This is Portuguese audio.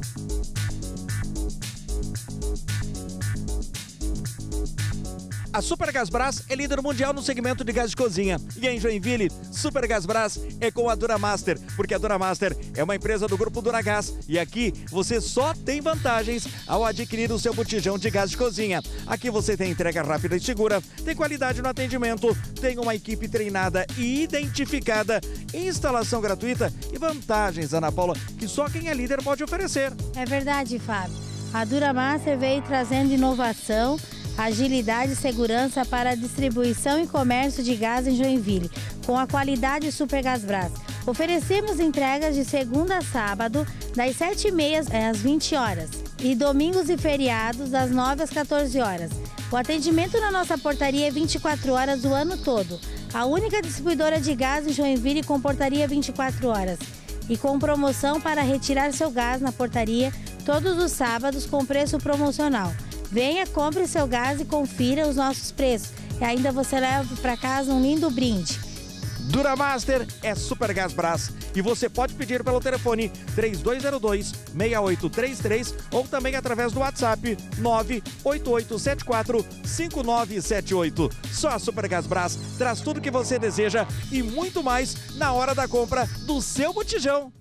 Thank you A Super Gasbras é líder mundial no segmento de gás de cozinha. E em Joinville, Super Gasbras é com a Duramaster, porque a Duramaster é uma empresa do grupo Duragás e aqui você só tem vantagens ao adquirir o seu botijão de gás de cozinha. Aqui você tem entrega rápida e segura, tem qualidade no atendimento, tem uma equipe treinada e identificada, instalação gratuita e vantagens, Ana Paula, que só quem é líder pode oferecer. É verdade, Fábio. A Duramaster veio trazendo inovação agilidade e segurança para a distribuição e comércio de gás em Joinville, com a qualidade Super Brás. Oferecemos entregas de segunda a sábado, das 7h30 às 20 horas e domingos e feriados, das 9 às 14 horas. O atendimento na nossa portaria é 24 horas o ano todo. A única distribuidora de gás em Joinville com portaria 24 horas. E com promoção para retirar seu gás na portaria todos os sábados com preço promocional. Venha, compre seu gás e confira os nossos preços. E ainda você leva para casa um lindo brinde. Duramaster é Super Gás Brás e você pode pedir pelo telefone 3202 6833 ou também através do WhatsApp 98874 5978. Só a Super Gás Brás traz tudo que você deseja e muito mais na hora da compra do seu botijão.